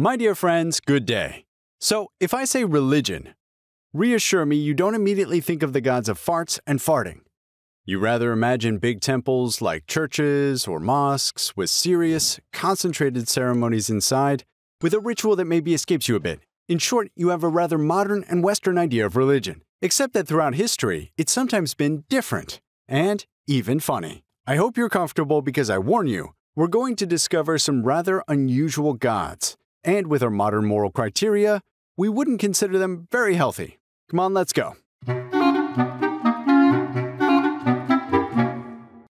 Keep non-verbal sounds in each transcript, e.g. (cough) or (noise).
My dear friends, good day. So, if I say religion, reassure me you don't immediately think of the gods of farts and farting. You rather imagine big temples like churches or mosques with serious, concentrated ceremonies inside, with a ritual that maybe escapes you a bit. In short, you have a rather modern and Western idea of religion, except that throughout history, it's sometimes been different and even funny. I hope you're comfortable because I warn you, we're going to discover some rather unusual gods. And with our modern moral criteria, we wouldn't consider them very healthy. Come on, let's go.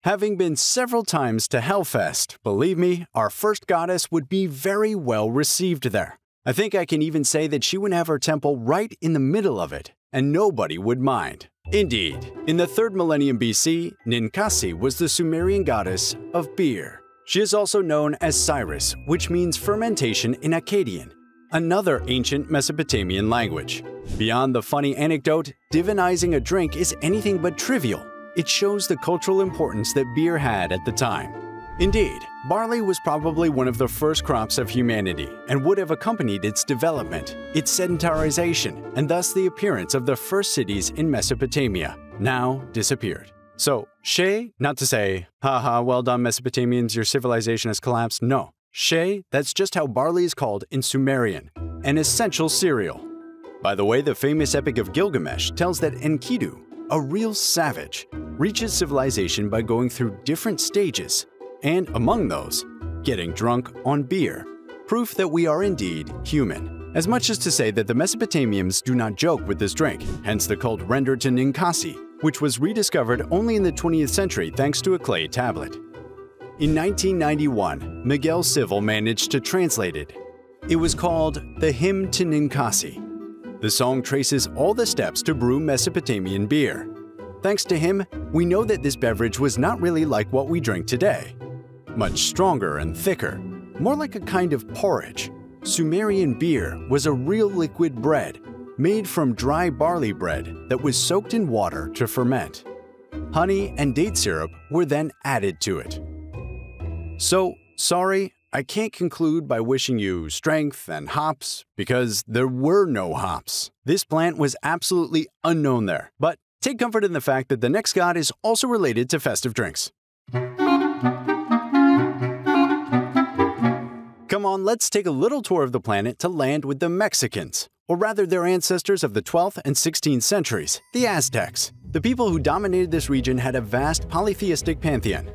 Having been several times to Hellfest, believe me, our first goddess would be very well received there. I think I can even say that she would have her temple right in the middle of it, and nobody would mind. Indeed, in the 3rd millennium BC, Ninkasi was the Sumerian goddess of beer. She is also known as Siris, which means fermentation in Akkadian, another ancient Mesopotamian language. Beyond the funny anecdote, divinizing a drink is anything but trivial. It shows the cultural importance that beer had at the time. Indeed, barley was probably one of the first crops of humanity and would have accompanied its development, its sedentarization, and thus the appearance of the first cities in Mesopotamia, now disappeared. So, she, not to say, haha, well done Mesopotamians, your civilization has collapsed. No. She, that's just how barley is called in Sumerian, an essential cereal. By the way, the famous Epic of Gilgamesh tells that Enkidu, a real savage, reaches civilization by going through different stages, and among those, getting drunk on beer. Proof that we are indeed human. As much as to say that the Mesopotamians do not joke with this drink, hence the cult rendered to Ninkasi, which was rediscovered only in the 20th century thanks to a clay tablet. In 1991, Miguel Civil managed to translate it. It was called The Hymn to Ninkasi. The song traces all the steps to brew Mesopotamian beer. Thanks to him, we know that this beverage was not really like what we drink today. Much stronger and thicker, more like a kind of porridge. Sumerian beer was a real liquid bread made from dry barley bread that was soaked in water to ferment. Honey and date syrup were then added to it. So, sorry, I can't conclude by wishing you strength and hops because there were no hops. This plant was absolutely unknown there, but take comfort in the fact that the next god is also related to festive drinks. Come on, let's take a little tour of the planet to land with the Mexicans, or rather their ancestors of the 12th and 16th centuries, the Aztecs. The people who dominated this region had a vast polytheistic pantheon.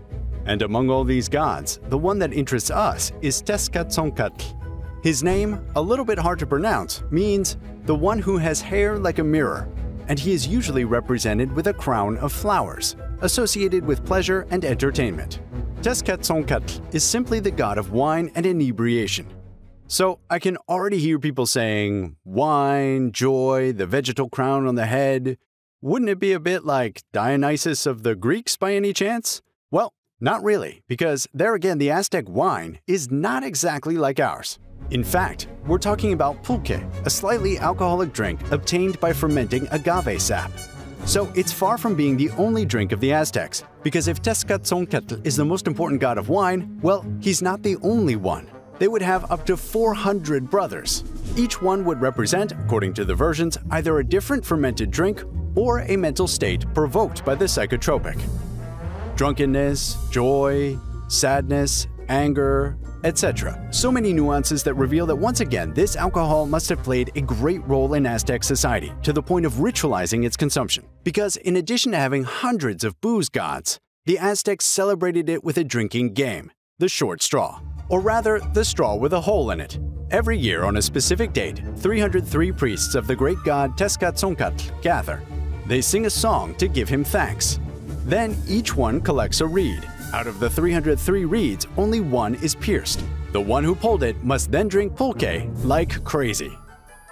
And among all these gods, the one that interests us is Tezcatzoncatl. His name, a little bit hard to pronounce, means the one who has hair like a mirror, and he is usually represented with a crown of flowers, associated with pleasure and entertainment. Tezcatzoncatl is simply the god of wine and inebriation. So I can already hear people saying, wine, joy, the vegetal crown on the head. Wouldn't it be a bit like Dionysus of the Greeks by any chance? Well, not really, because there again, the Aztec wine is not exactly like ours. In fact, we're talking about pulque, a slightly alcoholic drink obtained by fermenting agave sap. So it's far from being the only drink of the Aztecs, because if Tezcatzoncatl is the most important god of wine, well, he's not the only one. They would have up to 400 brothers. Each one would represent, according to the versions, either a different fermented drink or a mental state provoked by the psychotropic. Drunkenness, joy, sadness, anger, etc. So many nuances that reveal that once again, this alcohol must have played a great role in Aztec society to the point of ritualizing its consumption. Because in addition to having hundreds of booze gods, the Aztecs celebrated it with a drinking game, the short straw. Or rather, the straw with a hole in it. Every year on a specific date, 303 priests of the great god Tezcatzoncatl gather. They sing a song to give him thanks. Then each one collects a reed, out of the 303 reeds, only one is pierced. The one who pulled it must then drink pulque like crazy.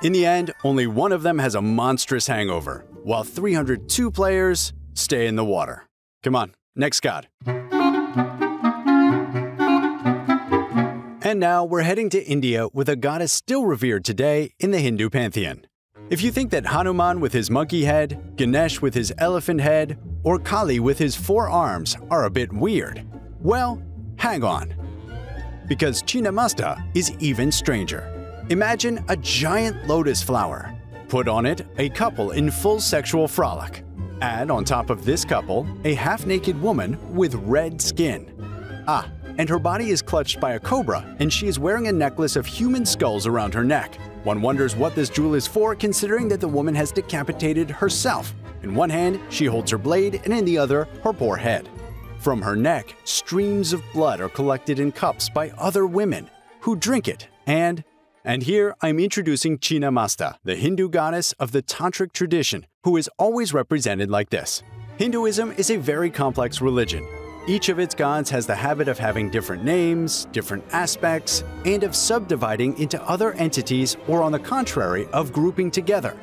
In the end, only one of them has a monstrous hangover, while 302 players stay in the water. Come on, next god. And now we're heading to India with a goddess still revered today in the Hindu pantheon. If you think that Hanuman with his monkey head, Ganesh with his elephant head, or Kali with his four arms are a bit weird. Well, hang on. Because Chinnamasta is even stranger. Imagine a giant lotus flower. Put on it a couple in full sexual frolic. Add on top of this couple a half naked woman with red skin. Ah, and her body is clutched by a cobra, and she is wearing a necklace of human skulls around her neck. One wonders what this jewel is for, considering that the woman has decapitated herself. In one hand, she holds her blade, and in the other, her poor head. From her neck, streams of blood are collected in cups by other women, who drink it, and and here I'm introducing Chinnamasta, the Hindu goddess of the Tantric tradition, who is always represented like this. Hinduism is a very complex religion. Each of its gods has the habit of having different names, different aspects, and of subdividing into other entities or, on the contrary, of grouping together.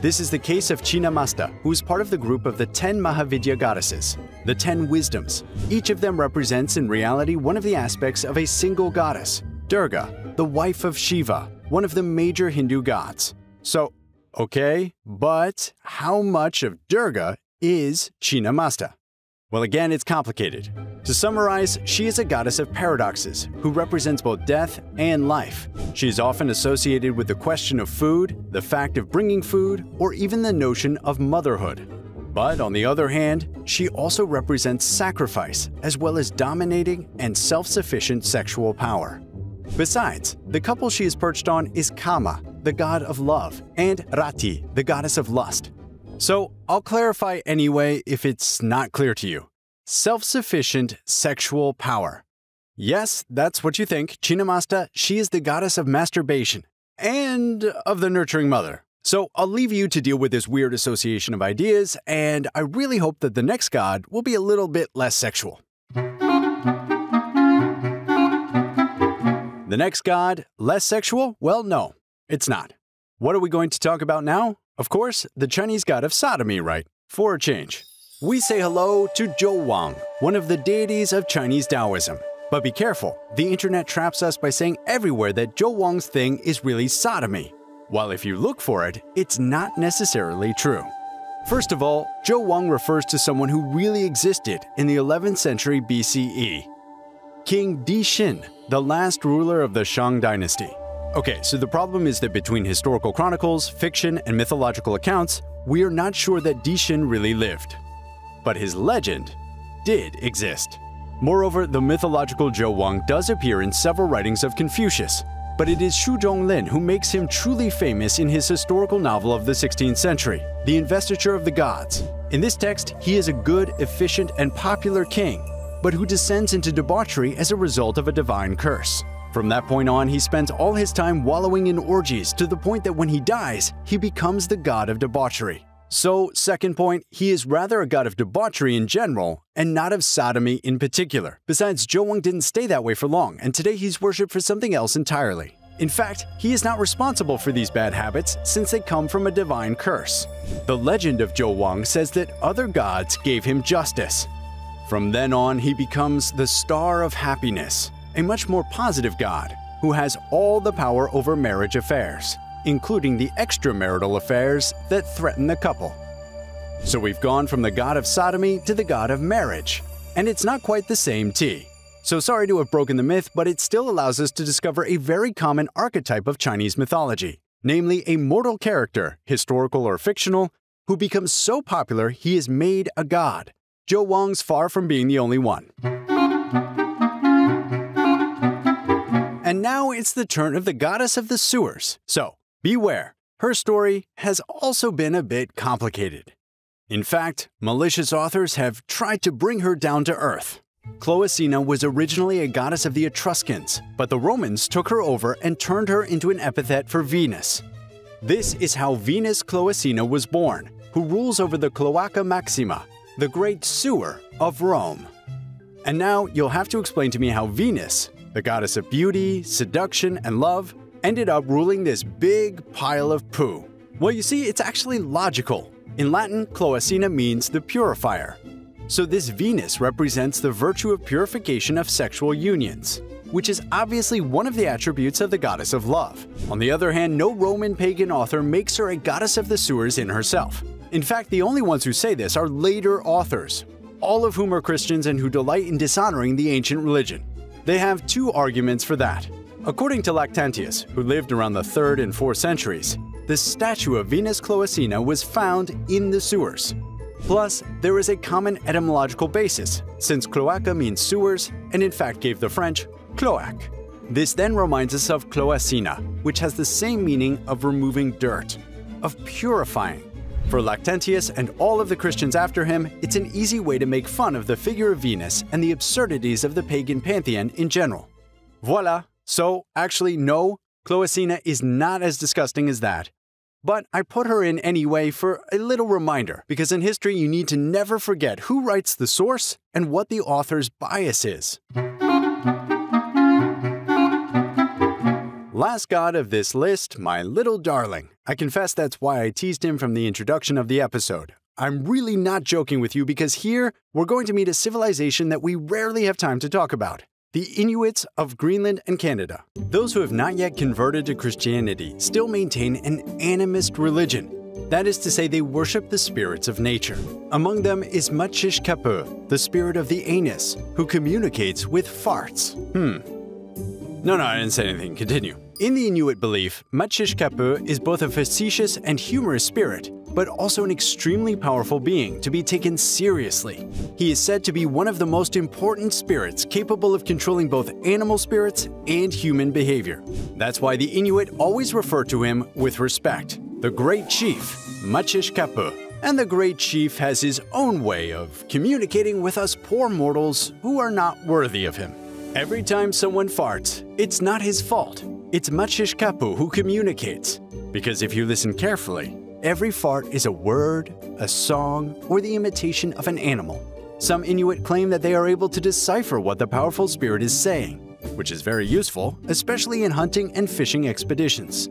This is the case of Chinnamasta, who is part of the group of the 10 Mahavidya goddesses, the 10 wisdoms. Each of them represents in reality one of the aspects of a single goddess, Durga, the wife of Shiva, one of the major Hindu gods. So, okay, but how much of Durga is Chinnamasta? Well, again, it's complicated. To summarize, she is a goddess of paradoxes who represents both death and life. She is often associated with the question of food, the fact of bringing food, or even the notion of motherhood. But on the other hand, she also represents sacrifice as well as dominating and self sufficient sexual power. Besides, the couple she is perched on is Kama, the god of love, and Rati, the goddess of lust. So, I'll clarify anyway if it's not clear to you. Self sufficient sexual power. Yes, that's what you think. Chinnamasta, she is the goddess of masturbation and of the nurturing mother. So, I'll leave you to deal with this weird association of ideas, and I really hope that the next god will be a little bit less sexual. The next god, less sexual? Well, no, it's not. What are we going to talk about now? Of course, the Chinese god of sodomy, right? For a change. We say hello to Zhou Wang, one of the deities of Chinese Taoism. But be careful, the internet traps us by saying everywhere that Zhou Wang's thing is really sodomy. While if you look for it, it's not necessarily true. First of all, Zhou Wang refers to someone who really existed in the 11th century BCE. King Di Xin, the last ruler of the Shang dynasty. Okay, so the problem is that between historical chronicles, fiction, and mythological accounts, we are not sure that Di Xin really lived. But his legend did exist. Moreover, the mythological Zhou Wang does appear in several writings of Confucius, but it is Xu Zhonglin who makes him truly famous in his historical novel of the 16th century, The Investiture of the Gods. In this text, he is a good, efficient, and popular king but who descends into debauchery as a result of a divine curse. From that point on, he spends all his time wallowing in orgies to the point that when he dies, he becomes the god of debauchery. So, second point, he is rather a god of debauchery in general, and not of sodomy in particular. Besides, Zhou Wang didn't stay that way for long, and today he's worshipped for something else entirely. In fact, he is not responsible for these bad habits since they come from a divine curse. The legend of Zhou Wang says that other gods gave him justice, from then on, he becomes the star of happiness, a much more positive God who has all the power over marriage affairs, including the extramarital affairs that threaten the couple. So we've gone from the god of sodomy to the god of marriage, and it's not quite the same tea. So sorry to have broken the myth, but it still allows us to discover a very common archetype of Chinese mythology, namely a mortal character, historical or fictional, who becomes so popular he is made a god, Zhou Wang's far from being the only one. And now it's the turn of the goddess of the sewers, so beware, her story has also been a bit complicated. In fact, malicious authors have tried to bring her down to earth. Cloacina was originally a goddess of the Etruscans, but the Romans took her over and turned her into an epithet for Venus. This is how Venus Cloacina was born, who rules over the Cloaca Maxima, the great sewer of Rome. And now you'll have to explain to me how Venus, the goddess of beauty, seduction, and love, ended up ruling this big pile of poo. Well, you see, it's actually logical. In Latin, Cloacina means the purifier. So this Venus represents the virtue of purification of sexual unions, which is obviously one of the attributes of the goddess of love. On the other hand, no Roman pagan author makes her a goddess of the sewers in herself. In fact, the only ones who say this are later authors, all of whom are Christians and who delight in dishonoring the ancient religion. They have two arguments for that. According to Lactantius, who lived around the 3rd and 4th centuries, the statue of Venus Cloacina was found in the sewers. Plus, there is a common etymological basis, since cloaca means sewers and in fact gave the French cloaque. This then reminds us of cloacina, which has the same meaning of removing dirt, of purifying. For Lactantius and all of the Christians after him, it's an easy way to make fun of the figure of Venus and the absurdities of the pagan pantheon in general. Voila! So, actually, no, Cloacina is not as disgusting as that. But I put her in anyway for a little reminder, because in history you need to never forget who writes the source and what the author's bias is. Last god of this list, my little darling. I confess that's why I teased him from the introduction of the episode. I'm really not joking with you because here we're going to meet a civilization that we rarely have time to talk about the Inuits of Greenland and Canada. Those who have not yet converted to Christianity still maintain an animist religion. That is to say, they worship the spirits of nature. Among them is Matshishkapeu, the spirit of the anus, who communicates with farts. Hmm. No, no, I didn't say anything. Continue. In the Inuit belief, Matshishkapeu is both a facetious and humorous spirit but also an extremely powerful being to be taken seriously. He is said to be one of the most important spirits capable of controlling both animal spirits and human behavior. That's why the Inuit always refer to him with respect. The Great Chief, Matshishkapeu. And the Great Chief has his own way of communicating with us poor mortals who are not worthy of him. Every time someone farts, it's not his fault. It's Matshishkapeu who communicates. Because if you listen carefully, Every fart is a word, a song, or the imitation of an animal. Some Inuit claim that they are able to decipher what the powerful spirit is saying, which is very useful, especially in hunting and fishing expeditions.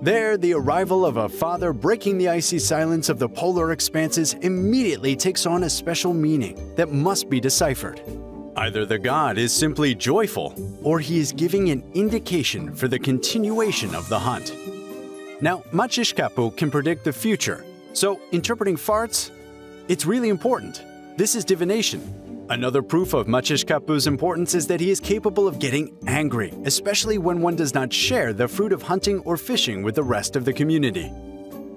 There, the arrival of a father breaking the icy silence of the polar expanses immediately takes on a special meaning that must be deciphered. Either the god is simply joyful, or he is giving an indication for the continuation of the hunt. Now, Matshishkapeu can predict the future, so interpreting farts, it's really important. This is divination. Another proof of Matshishkapeu's importance is that he is capable of getting angry, especially when one does not share the fruit of hunting or fishing with the rest of the community.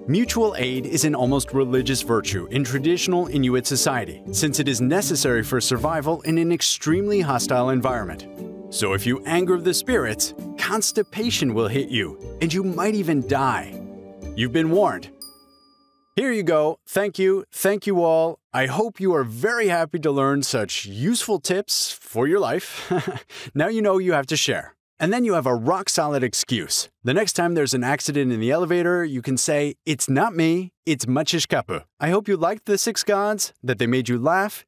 Mutual aid is an almost religious virtue in traditional Inuit society, since it is necessary for survival in an extremely hostile environment. So if you anger the spirits, constipation will hit you, and you might even die. You've been warned. Here you go. Thank you. Thank you all. I hope you are very happy to learn such useful tips for your life. (laughs) now you know you have to share. And then you have a rock solid excuse. The next time there's an accident in the elevator, you can say, It's not me, it's Matshishkapeu. I hope you liked the six gods, that they made you laugh.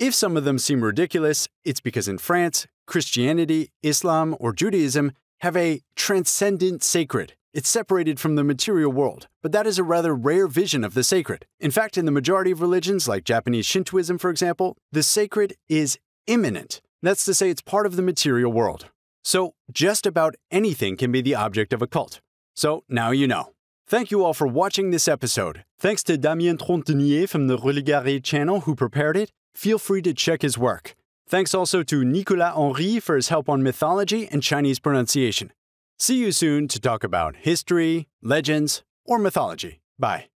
If some of them seem ridiculous, it's because in France, Christianity, Islam, or Judaism have a transcendent sacred. It's separated from the material world, but that is a rather rare vision of the sacred. In fact, in the majority of religions, like Japanese Shintoism, for example, the sacred is immanent. That's to say, it's part of the material world. So, just about anything can be the object of a cult. So, now you know. Thank you all for watching this episode. Thanks to Damien Trentedeniers from the Religare channel who prepared it. Feel free to check his work. Thanks also to Nicolas Henry for his help on mythology and Chinese pronunciation. See you soon to talk about history, legends, or mythology. Bye.